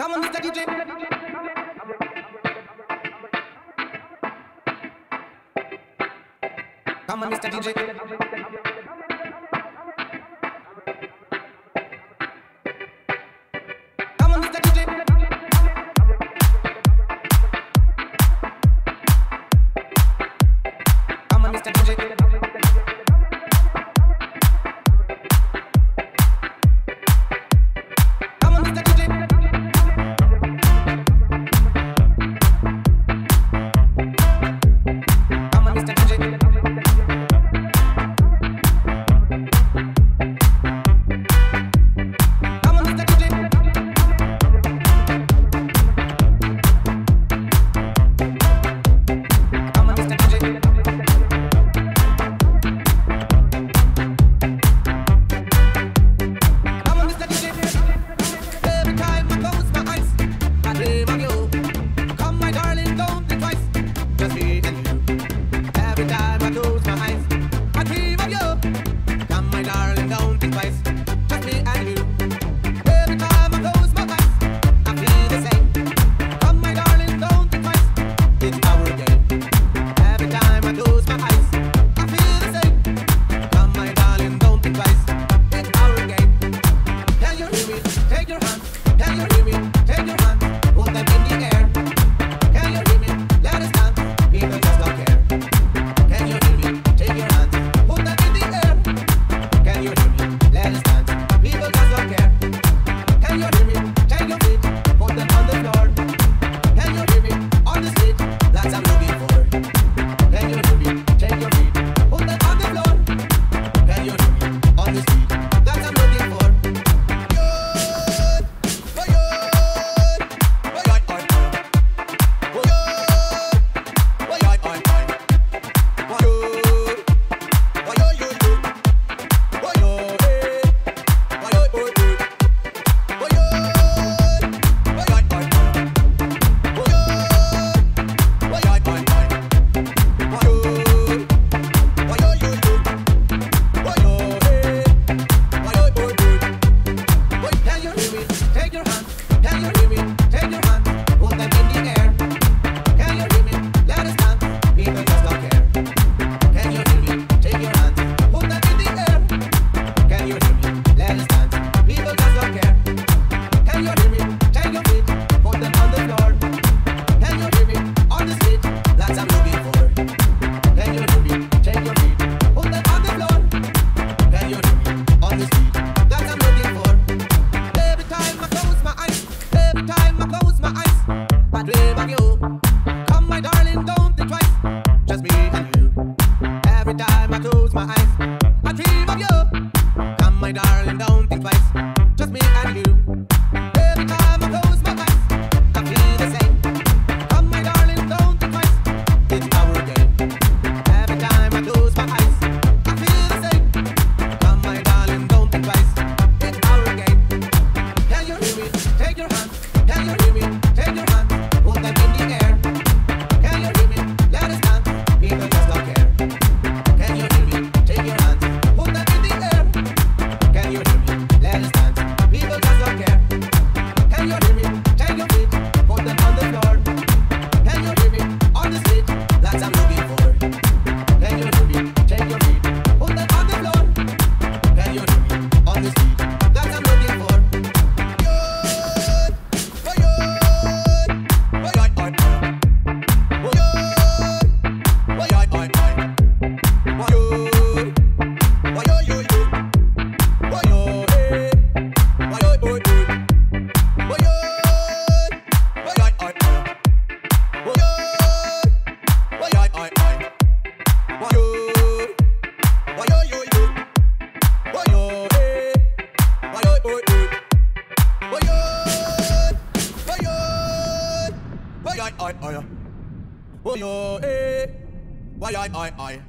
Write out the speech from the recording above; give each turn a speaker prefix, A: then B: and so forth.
A: Come on, Mr. DJ. Come on, Mr. DJ. Come on, Mr. DJ. Come on, Mr. DJ. It's our I, I, I.
B: Oh, uh, yo. Eh. Why, I, I, I.